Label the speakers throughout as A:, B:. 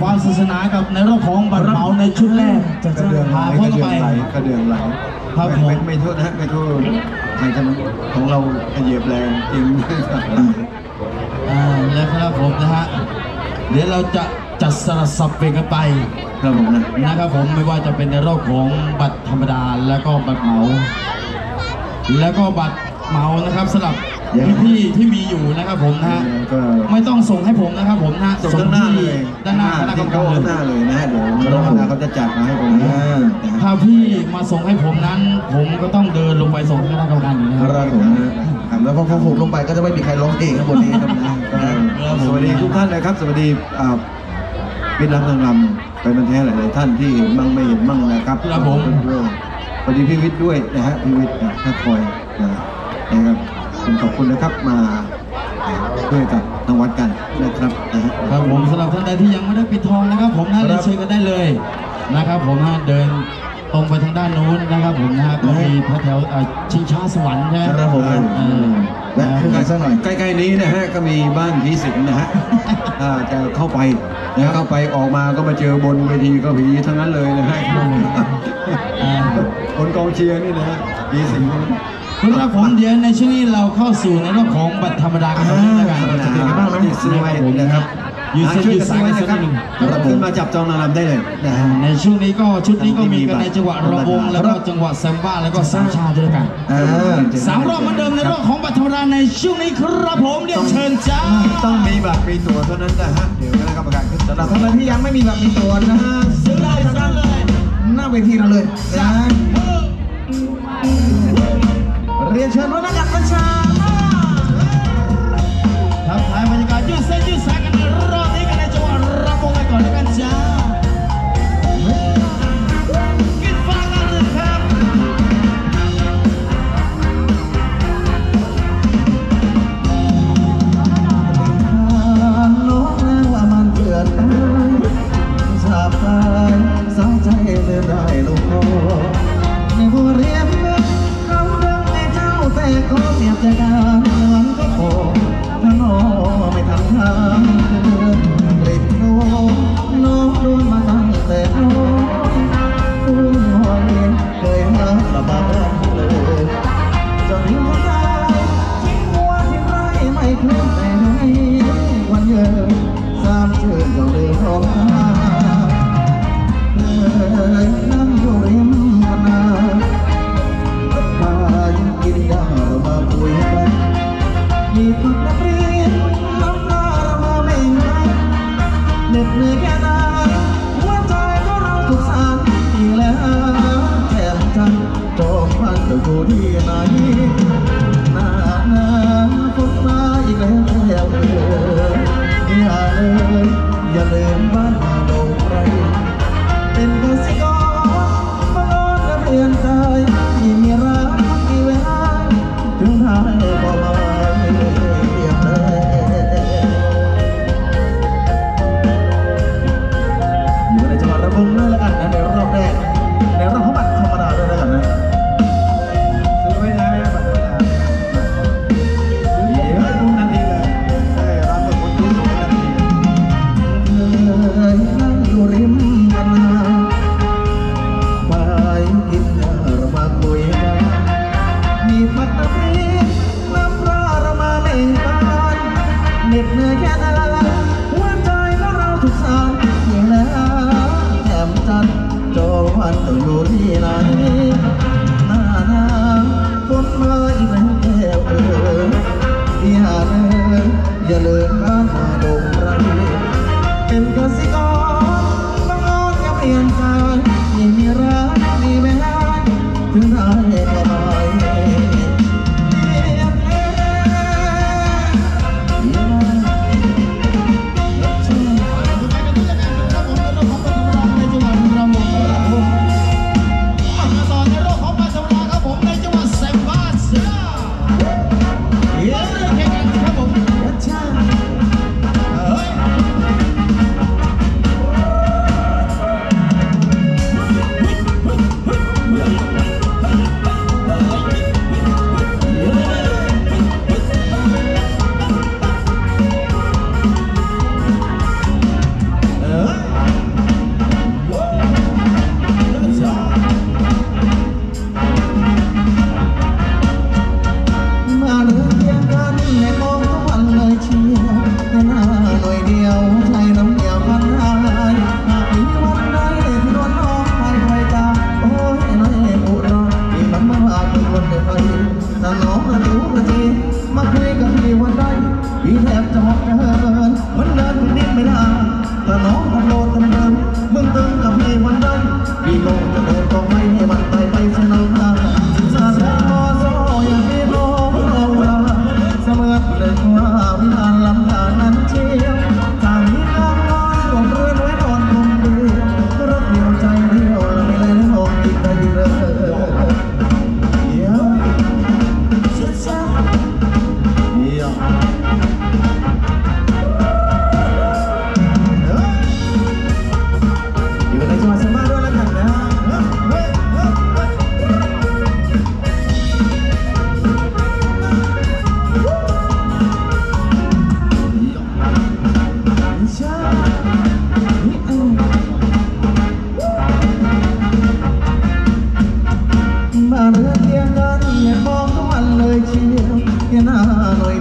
A: ครับผมนะครับผมความศาสนากับในรอบของบัตรเหมาในชุดแรกจะ
B: กระเดืองไหล
A: พากเข้า
B: ระเดื
A: ไป
B: องไหลกระเดืองไหล
A: ครับ
B: ไม่
A: ผม
B: ไม่ไม่โทษนะฮะไม่โทษใครทำของเราเหยียบแรงจริง
A: อ่าแล้วครับผมนะฮะเดี๋ยวเราจะจัดสลับสับเปลี่ยนกันไป
B: ครับผมนะ
A: นะครับผมไม่ว่าจะเป็นในรอบของบัตรธรรมดาแล้วก็บัตรเหมา แล้วก็บัตรเหมานะครับสำหรับ พี่ๆที่มีอยู่นะครับผมนะฮะ
B: ก็
A: ไม่ต้องส่งให้ผมนะครับผมนะ
B: ส่งข้างหน้าเลย
A: ด้านหน้าคณะกรรม
B: ที่
A: การ
B: เขา
A: เลย
B: ข้างหน้าเลยนะฮะเดี๋ยวน้องคณะเขาจะจัดมาให้ผมนะฮะ
A: ถ้าพี่มาส่งให้ผมนั้น ผมก็ต้องเดินลงไปส่งให้คณะกรรมการอยู่นะค
C: ค
A: รั
C: รั
A: บบ
C: ผมครับแล้วพอพอผมลงไปก็จะไม่มีใครร้องเพลงข้างบนนี้ครับนะ
B: ครับสวัสดีทุกท่านนะครับ สวัสดีอ่ามิตรรักนางรำเป็นบันแท้หลายๆท่านที่เห็นมั่งไม่เห็นมั่งนะครับ
A: ครับผม
B: ด้วยสวัสดีพี่วิทย์ด้วยนะฮะพี่วิทย์นะถ้าคอยนะนะครับ ผมขอบคุณนะครับมาด้วยกับทางวัดกันนะครับนะฮะ
A: ครับผมสำหรับท่านใดที่ยังไม่ได้ปิดทองนะครับ ผมนะเรียนเชิญกันได้เลยนะครับ ผมนะเดินตรงไปทางด้านนู้นนะครับ ผมนะก็มีแถวๆเอ่อชิงช้าสวรรค์ใช่ไหม
C: ครับผม
A: เออ
C: และขึ้นมาสักหน่อย
B: ใกล้ๆนี้นะฮะก็มีบ้านผีสิงนะฮะถ้าจะเข้าไปนะเข้าไปออกมาก็มาเจอบนเวทีก็ผีทั้งนั้นเลยนะฮะ
A: อ่า
B: บนกองเชียร์นี่นะฮะผีสิง ทั้งนั้น
A: ครับผมเดี๋ยวในช่วงนี้เราเข้าสู่ในรอบของบัตรธรรมดากันแล้วกัน
B: ธรรมดา
A: จะเป็นยังไงบ้างนะ
B: ที่ซื้อไว้นะครับ
A: ยืดเส้น
B: ช่วย
A: ยืด
B: กัน
A: สา
B: ซื้
A: ย
B: อ
A: กั
B: ไว้
A: นสัก
B: นะค
A: นิ
B: รับ
A: ดหนึ่ง
B: ขึ้นมาจับจองนางรำได้เลยนะฮะ
A: ในช่วงนี้ก็ชุดนี้ก็มีกันในจังหวะระวงแล้วก็จังหวะแซมบ้าแล้วก็สามชาติด้วยกัน
C: อ่า
A: สามรอบเหมือนเดิมในรอบของบัตรธรรมดาในช่วงนี้ครับผมเรียนเชิญจ้า
B: ต้องมีบัตรมีตั๋วเท่านั้นนะฮะเดี๋ยวคณะกรรมการขึ้น
C: สำหรับท่านใดที่ยังไม่มีแบบมีตัวนะฮะ
A: ซื้อเลยซื้อเลย
C: หน้าเวทีเราเลยนะ เรียนเชิญพระนักการประชา
A: ทักทายบรรยากาศยืดเส้นยืดสายกันในรอบนี้กันในจังหวะระวงไปก่อนแล้วกันจ้า เสี
C: ยบใจกันหลังก็โผล่ถ้าน้องไม่ทันทาง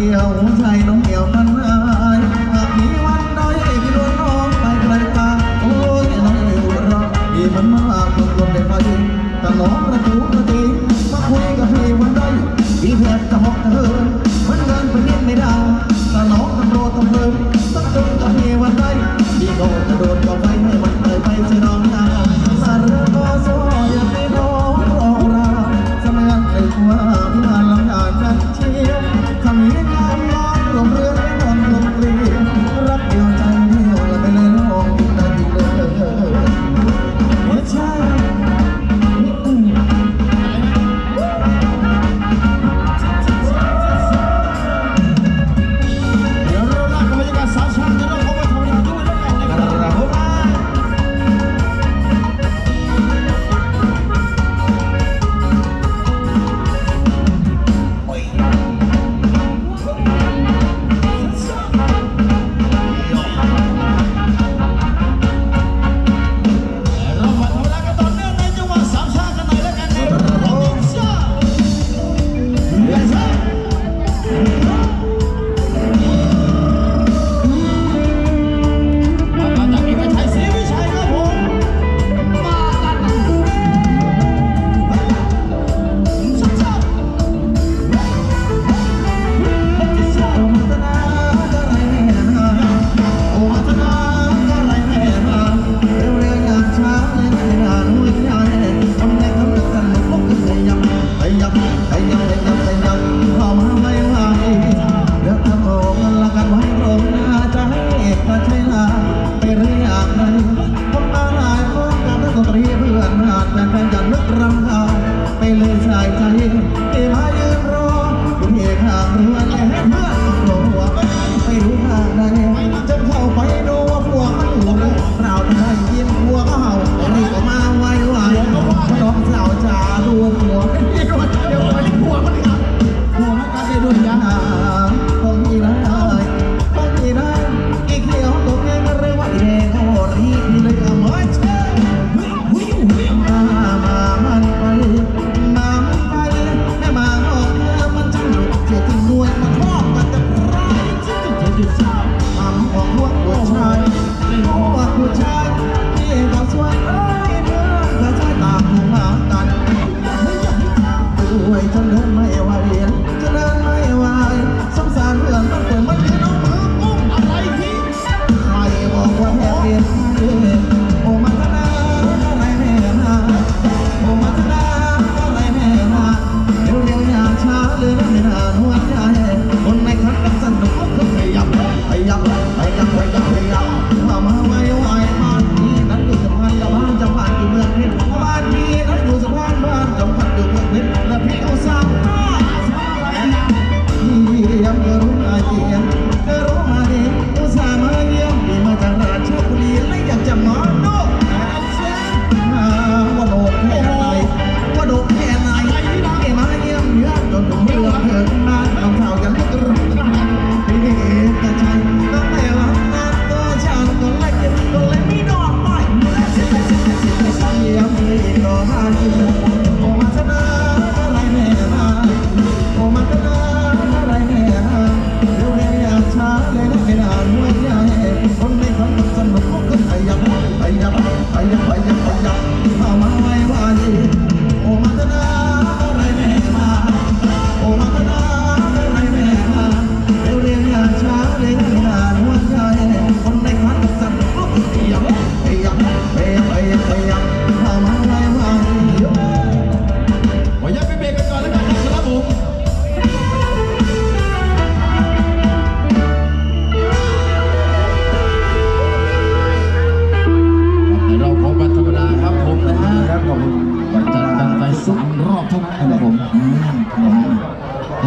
C: เดียวใจน้องเหี่ยวมันอายหากมีวันใดพี่ลวงน้องไปไกลตาโอ้ยน้องเหี่รอดีมันมากลงลนได้ไหมแต่น้องประตู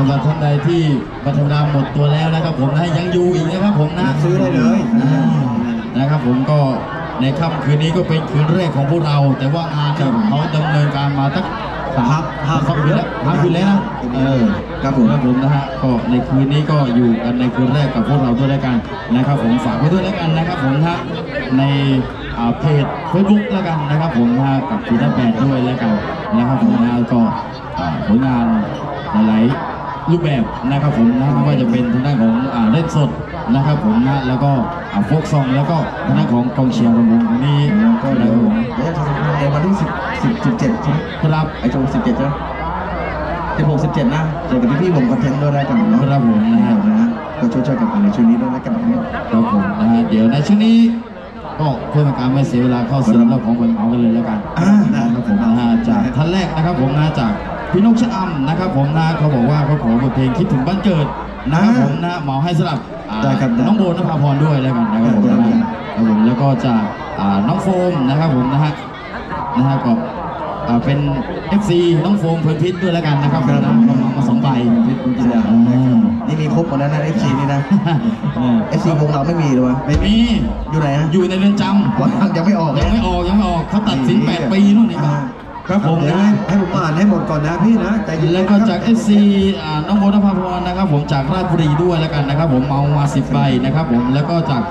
C: สำ
A: หรับท่านใดที่บัตรธรรมดาหมดตัวแล้วนะครับ ผมนะยังอยู่อีกนะครับ ผมนะ
B: ซื้อได้เลย
A: อ่านะครับผมก็ในค่ำคืนนี้ก็เป็นคืนแรกของพวกเรา แต่ว่างานเนี่ยเขาดำเนินการมาตั้งสาม
B: ห้าห้า
A: สามคืนแล้วห้าคืนแล้วนะเออ
B: ครับผม
A: ครับผมนะฮะก็ในคืนนี้ก็อยู่กันในคืนแรกกับพวกเราด้วยแล้วกันนะครับ ผมฝากไว้ด้วยแล้วกันนะครับ ผมนะฮะในอ่าเพจเฟซบุ๊กแล้วกันนะครับ ผมนะฮะกับทีน่าแบนด้วยแล้วกันนะครับผมนะก็อ่าผลงานหลายๆ รูปแบบนะครับผมนะไม่ว่าจะเป็นทางด้านของอ่าเล่นสดนะครับผมนะแล้วก็อ่าโฟกซองแล้วก็ทางด้านของกองเชียร์ระวงตรงนี้
B: แล้วก็
A: นะ
B: เดี๋
A: ค
B: ยว
A: รับผม
B: เดี๋ยวจะทำในวันที่สิบสิบสิบเจ็ดใช่ไหม
A: ครับ
B: ไอโจสิบเจ็ดใช่ไหมสิบหกสิบเจ็ดนะเจอกับพี่ๆวงคอนเทนต์ด้วยแล้วกันเนาะ
A: ครับผมนะฮะ
B: นะฮะก็ช่วยๆกันในช่วงนี้ด้วยแล้วกันนะครับ
A: ครับผมนะฮะเดี๋ยวในช่วงนี้ก็เพื่อเป็นการไม่เสียเวลาเข้าสู่เรื่องของคนเมากันเลยแล้วกัน
B: อ่า
A: นะครับผมนะฮะจากท่านแรกนะครับผมนะจาก พี่นกชะอำนะครับผมนะเขาบอกว่าเขาขอบทเพลงคิดถึงบ้านเกิดนะครับผมนะเหมาให้สำหรับอ่า
B: ได้ครับได้
A: น้องโบนภาพรด้วยแล้วกันนะครับผม
B: ได้
A: นะครับผมแล้วก็จากอ่าน้องโฟมนะครับผมนะฮะนะฮะก็อ่าเป็น FC น้องโฟมเพลินพิษด้วยแล้วกันนะครับผมนะก็มามาสองใบ
B: พิษคุณจินดา
A: อ่า
B: นี่มีครบหมดแล้วนะ FC นี่นะ
A: เออ
B: FC วงเราไม่มีเลยวะ
A: ไม่มี
B: อยู่ไหนฮะ
A: อยู่ในเรือนจำ
B: วันยังไม่ออก
A: ยังไม่ออกยังไม่ออกเขาตัดสินแปดปีนู่นนี่ ครับครับผม
B: เดี๋ยว
A: นะ
B: ให้ให้ผมอ่านให้หมดก่อนนะพี่นะใจเย็นๆ
A: แล้วก็
B: ครับ
A: จากเอซีน้องโบนภาพรนะครับผมจากราชบุรีด้วยแล้วกันนะครับ ผมเมามาสิบใบนะครับผมแล้วก็จาก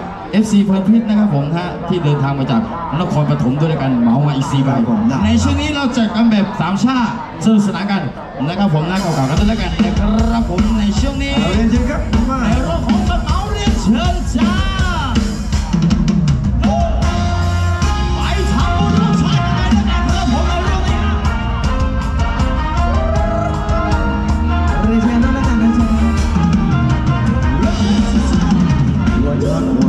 A: FC เพลินพิษนะครับผมฮะที่เดินทางมาจากนครปฐมด้วยแล้วกันเมามาอีกสี่ใบ
B: ครับผมนะ
A: ในช่วงนี้เราแจกกันแบบสามชาติสนุกสนานกันนะครับผมหน้าเก่าๆกันด้วยแล้วกันนะครับผมในช่วงนี้
B: เอาเรียนเชิญครับผมว่า
A: ในรถของกระเป๋าเรียนเชิญจ้า ว่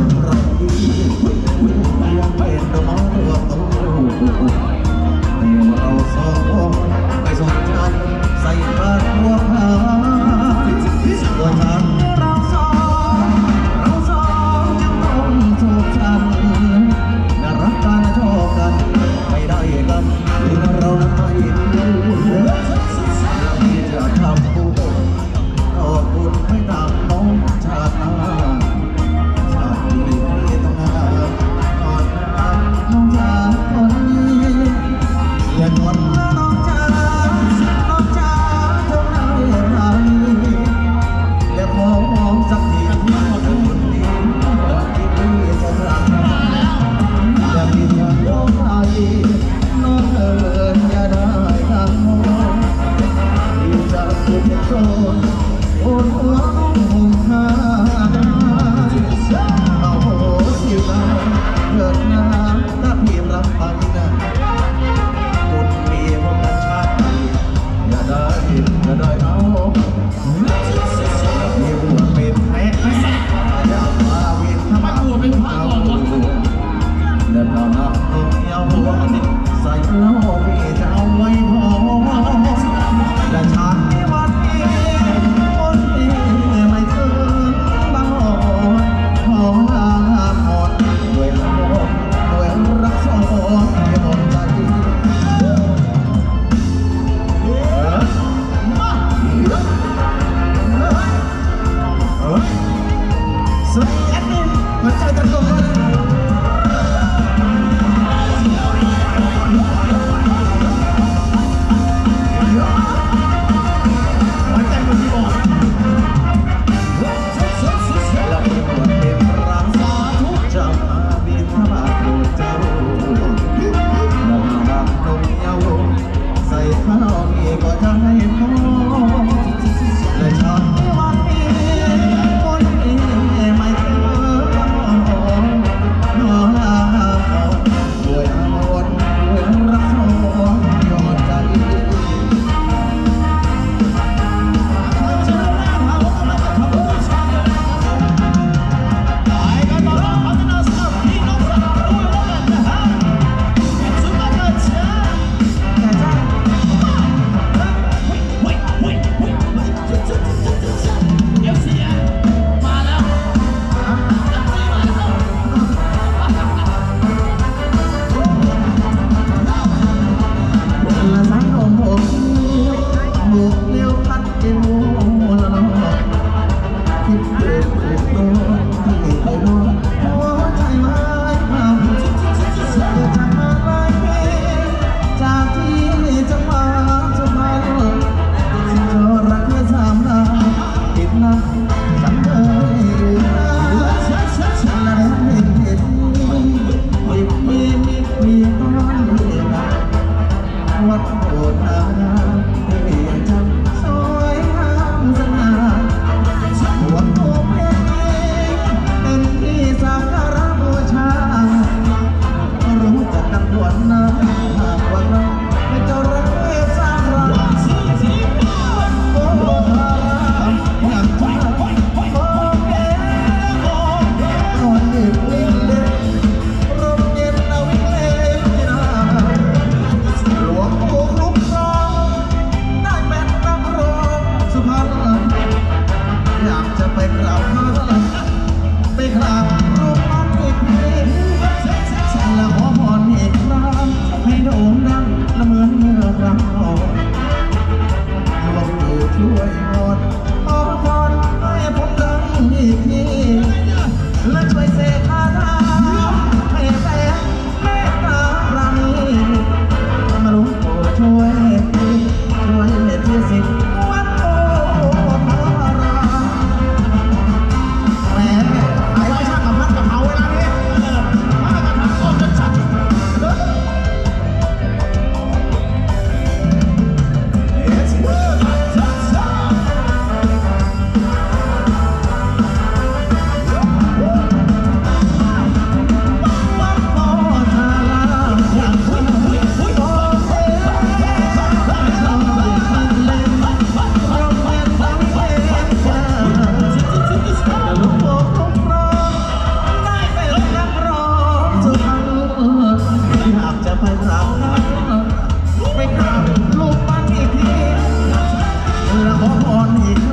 B: on.